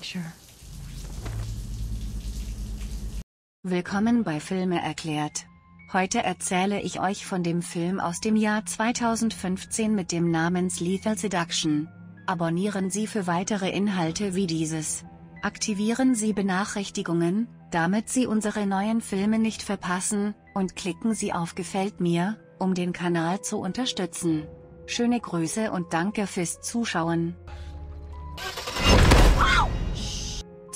picture. Willkommen bei Filme erklärt. Heute erzähle ich euch von dem Film aus dem Jahr 2015 mit dem Namen Lethal Seduction. Abonnieren Sie für weitere Inhalte wie dieses. Aktivieren Sie Benachrichtigungen, damit Sie unsere neuen Filme nicht verpassen, und klicken Sie auf Gefällt mir, um den Kanal zu unterstützen. Schöne Grüße und danke fürs Zuschauen.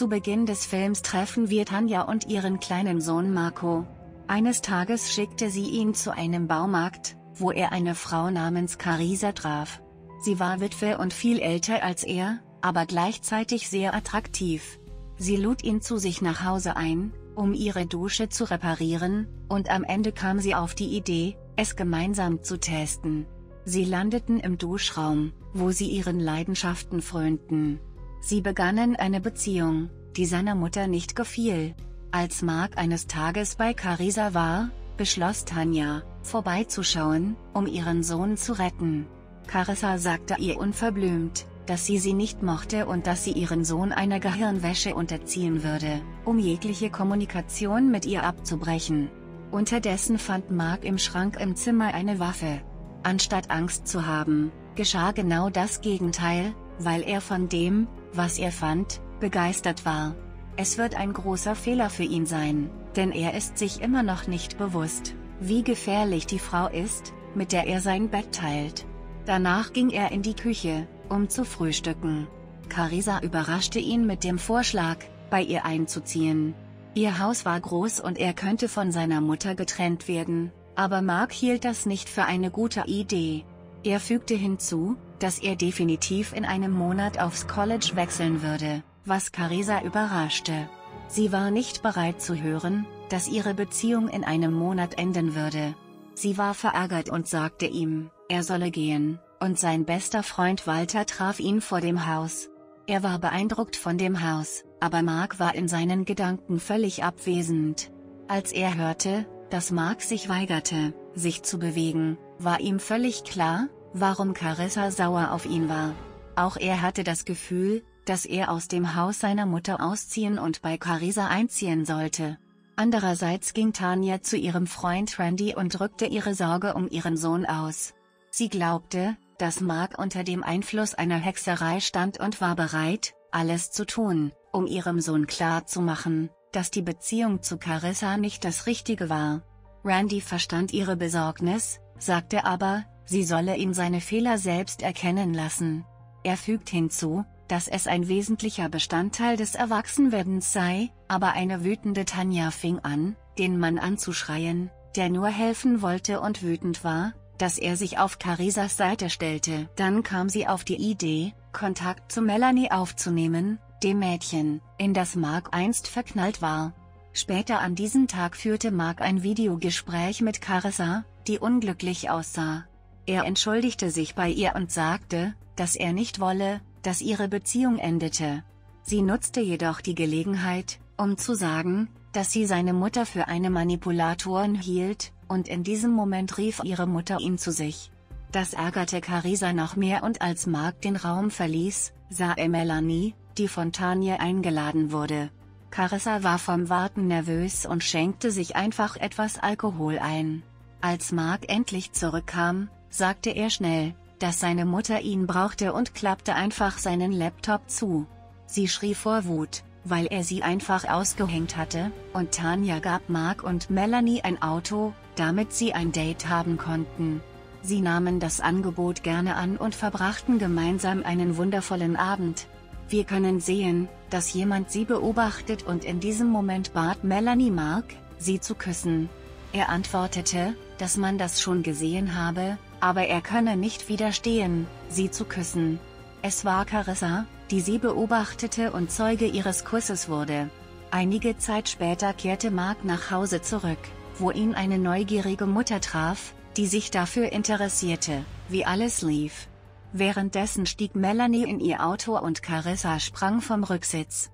Zu Beginn des Films treffen wir Tanja und ihren kleinen Sohn Marco. Eines Tages schickte sie ihn zu einem Baumarkt, wo er eine Frau namens Carisa traf. Sie war Witwe und viel älter als er, aber gleichzeitig sehr attraktiv. Sie lud ihn zu sich nach Hause ein, um ihre Dusche zu reparieren, und am Ende kam sie auf die Idee, es gemeinsam zu testen. Sie landeten im Duschraum, wo sie ihren Leidenschaften frönten. Sie begannen eine Beziehung, die seiner Mutter nicht gefiel. Als Mark eines Tages bei Carisa war, beschloss Tanja, vorbeizuschauen, um ihren Sohn zu retten. Carissa sagte ihr unverblümt, dass sie sie nicht mochte und dass sie ihren Sohn einer Gehirnwäsche unterziehen würde, um jegliche Kommunikation mit ihr abzubrechen. Unterdessen fand Mark im Schrank im Zimmer eine Waffe. Anstatt Angst zu haben, geschah genau das Gegenteil, weil er von dem, was er fand, begeistert war. Es wird ein großer Fehler für ihn sein, denn er ist sich immer noch nicht bewusst, wie gefährlich die Frau ist, mit der er sein Bett teilt. Danach ging er in die Küche, um zu frühstücken. Carisa überraschte ihn mit dem Vorschlag, bei ihr einzuziehen. Ihr Haus war groß und er könnte von seiner Mutter getrennt werden, aber Mark hielt das nicht für eine gute Idee. Er fügte hinzu, dass er definitiv in einem Monat aufs College wechseln würde, was Carisa überraschte. Sie war nicht bereit zu hören, dass ihre Beziehung in einem Monat enden würde. Sie war verärgert und sagte ihm, er solle gehen, und sein bester Freund Walter traf ihn vor dem Haus. Er war beeindruckt von dem Haus, aber Mark war in seinen Gedanken völlig abwesend. Als er hörte, dass Mark sich weigerte, sich zu bewegen, war ihm völlig klar, warum Carissa sauer auf ihn war. Auch er hatte das Gefühl, dass er aus dem Haus seiner Mutter ausziehen und bei Carissa einziehen sollte. Andererseits ging Tanja zu ihrem Freund Randy und drückte ihre Sorge um ihren Sohn aus. Sie glaubte, dass Mark unter dem Einfluss einer Hexerei stand und war bereit, alles zu tun, um ihrem Sohn klarzumachen, dass die Beziehung zu Carissa nicht das Richtige war. Randy verstand ihre Besorgnis, sagte aber, sie solle ihn seine Fehler selbst erkennen lassen. Er fügt hinzu, dass es ein wesentlicher Bestandteil des Erwachsenwerdens sei, aber eine wütende Tanja fing an, den Mann anzuschreien, der nur helfen wollte und wütend war, dass er sich auf Carisas Seite stellte. Dann kam sie auf die Idee, Kontakt zu Melanie aufzunehmen, dem Mädchen, in das Mark einst verknallt war. Später an diesem Tag führte Mark ein Videogespräch mit Carissa, die unglücklich aussah. Er entschuldigte sich bei ihr und sagte, dass er nicht wolle, dass ihre Beziehung endete. Sie nutzte jedoch die Gelegenheit, um zu sagen, dass sie seine Mutter für eine Manipulatorin hielt, und in diesem Moment rief ihre Mutter ihn zu sich. Das ärgerte Carisa noch mehr und als Mark den Raum verließ, sah er Melanie, die von Tanja eingeladen wurde. Carissa war vom Warten nervös und schenkte sich einfach etwas Alkohol ein. Als Mark endlich zurückkam, sagte er schnell, dass seine Mutter ihn brauchte und klappte einfach seinen Laptop zu. Sie schrie vor Wut, weil er sie einfach ausgehängt hatte, und Tanja gab Mark und Melanie ein Auto, damit sie ein Date haben konnten. Sie nahmen das Angebot gerne an und verbrachten gemeinsam einen wundervollen Abend. Wir können sehen, dass jemand sie beobachtet und in diesem Moment bat Melanie Mark, sie zu küssen. Er antwortete, dass man das schon gesehen habe, aber er könne nicht widerstehen, sie zu küssen. Es war Carissa, die sie beobachtete und Zeuge ihres Kusses wurde. Einige Zeit später kehrte Mark nach Hause zurück, wo ihn eine neugierige Mutter traf, die sich dafür interessierte, wie alles lief. Währenddessen stieg Melanie in ihr Auto und Carissa sprang vom Rücksitz.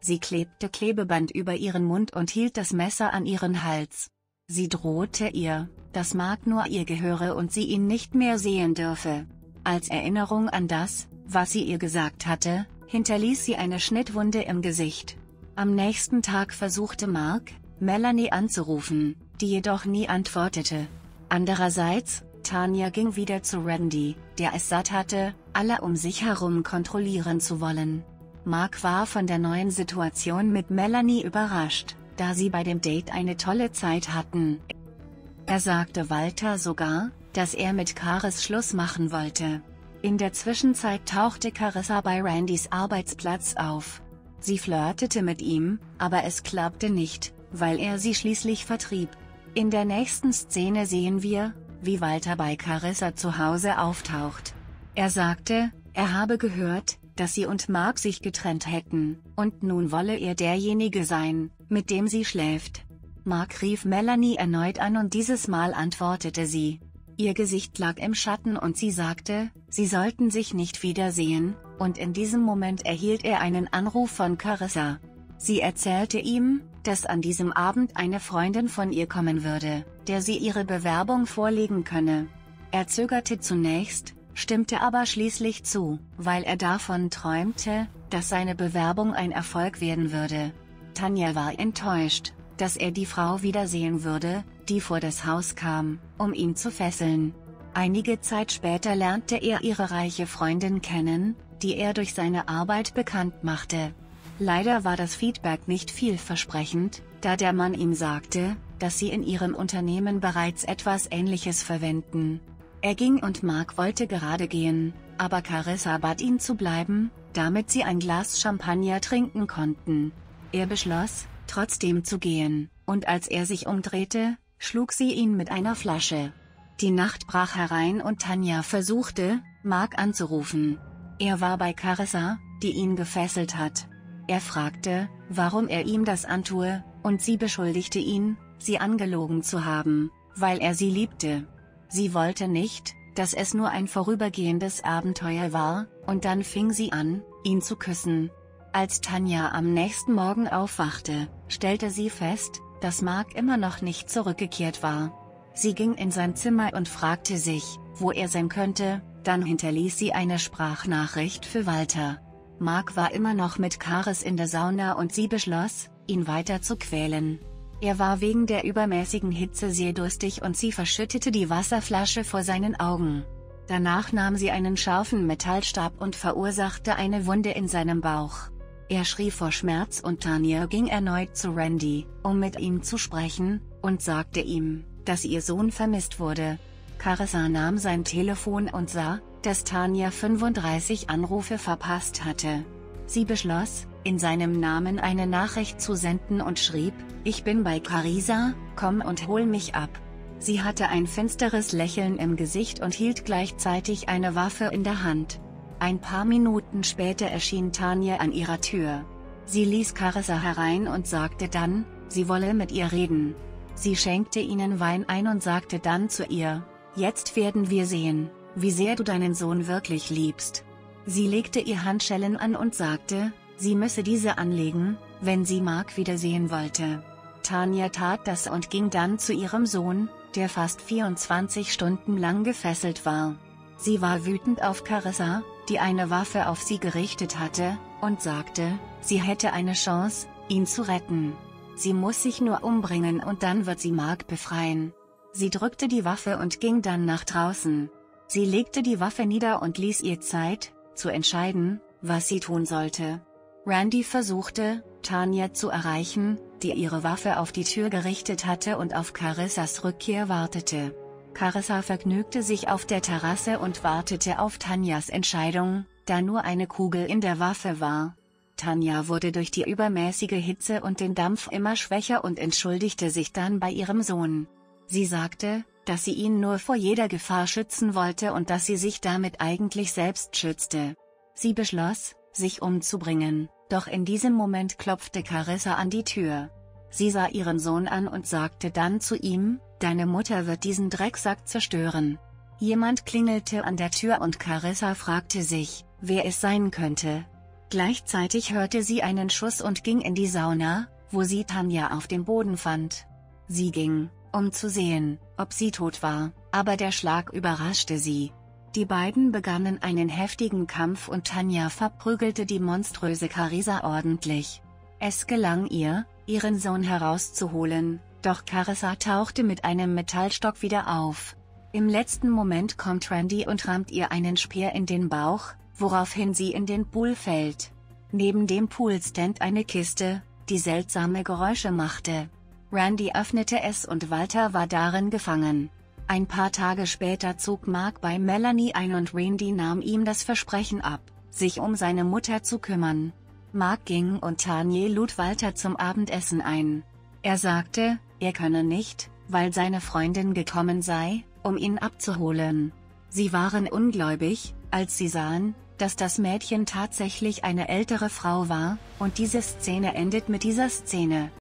Sie klebte Klebeband über ihren Mund und hielt das Messer an ihren Hals. Sie drohte ihr, dass Mark nur ihr gehöre und sie ihn nicht mehr sehen dürfe. Als Erinnerung an das, was sie ihr gesagt hatte, hinterließ sie eine Schnittwunde im Gesicht. Am nächsten Tag versuchte Mark, Melanie anzurufen, die jedoch nie antwortete. Andererseits, Tanja ging wieder zu Randy, der es satt hatte, alle um sich herum kontrollieren zu wollen. Mark war von der neuen Situation mit Melanie überrascht, da sie bei dem Date eine tolle Zeit hatten. Er sagte Walter sogar, dass er mit Karis Schluss machen wollte. In der Zwischenzeit tauchte Carissa bei Randys Arbeitsplatz auf. Sie flirtete mit ihm, aber es klappte nicht, weil er sie schließlich vertrieb. In der nächsten Szene sehen wir, wie Walter bei Carissa zu Hause auftaucht. Er sagte, er habe gehört, dass sie und Mark sich getrennt hätten, und nun wolle er derjenige sein, mit dem sie schläft. Mark rief Melanie erneut an und dieses Mal antwortete sie. Ihr Gesicht lag im Schatten und sie sagte, sie sollten sich nicht wiedersehen, und in diesem Moment erhielt er einen Anruf von Carissa. Sie erzählte ihm, dass an diesem Abend eine Freundin von ihr kommen würde, der sie ihre Bewerbung vorlegen könne. Er zögerte zunächst, stimmte aber schließlich zu, weil er davon träumte, dass seine Bewerbung ein Erfolg werden würde. Tanja war enttäuscht, dass er die Frau wiedersehen würde, die vor das Haus kam, um ihn zu fesseln. Einige Zeit später lernte er ihre reiche Freundin kennen, die er durch seine Arbeit bekannt machte. Leider war das Feedback nicht vielversprechend, da der Mann ihm sagte, dass sie in ihrem Unternehmen bereits etwas Ähnliches verwenden. Er ging und Mark wollte gerade gehen, aber Carissa bat ihn zu bleiben, damit sie ein Glas Champagner trinken konnten. Er beschloss, trotzdem zu gehen, und als er sich umdrehte, schlug sie ihn mit einer Flasche. Die Nacht brach herein und Tanja versuchte, Mark anzurufen. Er war bei Carissa, die ihn gefesselt hat. Er fragte, warum er ihm das antue, und sie beschuldigte ihn, sie angelogen zu haben, weil er sie liebte. Sie wollte nicht, dass es nur ein vorübergehendes Abenteuer war, und dann fing sie an, ihn zu küssen. Als Tanja am nächsten Morgen aufwachte, stellte sie fest, dass Mark immer noch nicht zurückgekehrt war. Sie ging in sein Zimmer und fragte sich, wo er sein könnte, dann hinterließ sie eine Sprachnachricht für Walter. Mark war immer noch mit Karis in der Sauna und sie beschloss, ihn weiter zu quälen. Er war wegen der übermäßigen Hitze sehr durstig und sie verschüttete die Wasserflasche vor seinen Augen. Danach nahm sie einen scharfen Metallstab und verursachte eine Wunde in seinem Bauch. Er schrie vor Schmerz und Tanya ging erneut zu Randy, um mit ihm zu sprechen, und sagte ihm, dass ihr Sohn vermisst wurde. Carissa nahm sein Telefon und sah, dass Tanya 35 Anrufe verpasst hatte. Sie beschloss, in seinem Namen eine Nachricht zu senden und schrieb, ich bin bei Carisa, komm und hol mich ab. Sie hatte ein finsteres Lächeln im Gesicht und hielt gleichzeitig eine Waffe in der Hand. Ein paar Minuten später erschien Tanja an ihrer Tür. Sie ließ Carissa herein und sagte dann, sie wolle mit ihr reden. Sie schenkte ihnen Wein ein und sagte dann zu ihr, jetzt werden wir sehen, wie sehr du deinen Sohn wirklich liebst. Sie legte ihr Handschellen an und sagte, sie müsse diese anlegen, wenn sie Mark wiedersehen wollte. Tanja tat das und ging dann zu ihrem Sohn, der fast 24 Stunden lang gefesselt war. Sie war wütend auf Carissa, die eine Waffe auf sie gerichtet hatte, und sagte, sie hätte eine Chance, ihn zu retten. Sie muss sich nur umbringen und dann wird sie Mark befreien. Sie drückte die Waffe und ging dann nach draußen. Sie legte die Waffe nieder und ließ ihr Zeit, zu entscheiden, was sie tun sollte. Randy versuchte, Tanya zu erreichen, die ihre Waffe auf die Tür gerichtet hatte und auf Carissas Rückkehr wartete. Carissa vergnügte sich auf der Terrasse und wartete auf Tanjas Entscheidung, da nur eine Kugel in der Waffe war. Tanja wurde durch die übermäßige Hitze und den Dampf immer schwächer und entschuldigte sich dann bei ihrem Sohn. Sie sagte, dass sie ihn nur vor jeder Gefahr schützen wollte und dass sie sich damit eigentlich selbst schützte. Sie beschloss, sich umzubringen, doch in diesem Moment klopfte Carissa an die Tür. Sie sah ihren Sohn an und sagte dann zu ihm, deine Mutter wird diesen Drecksack zerstören. Jemand klingelte an der Tür und Carissa fragte sich, wer es sein könnte. Gleichzeitig hörte sie einen Schuss und ging in die Sauna, wo sie Tanja auf dem Boden fand. Sie ging, um zu sehen, ob sie tot war, aber der Schlag überraschte sie. Die beiden begannen einen heftigen Kampf und Tanja verprügelte die monströse Carissa ordentlich. Es gelang ihr, ihren Sohn herauszuholen, doch Carissa tauchte mit einem Metallstock wieder auf. Im letzten Moment kommt Randy und rammt ihr einen Speer in den Bauch, woraufhin sie in den Pool fällt. Neben dem Pool stand eine Kiste, die seltsame Geräusche machte. Randy öffnete es und Walter war darin gefangen. Ein paar Tage später zog Mark bei Melanie ein und Randy nahm ihm das Versprechen ab, sich um seine Mutter zu kümmern. Mark ging und Tanje lud Walter zum Abendessen ein. Er sagte, er könne nicht, weil seine Freundin gekommen sei, um ihn abzuholen. Sie waren ungläubig, als sie sahen, dass das Mädchen tatsächlich eine ältere Frau war, und diese Szene endet mit dieser Szene.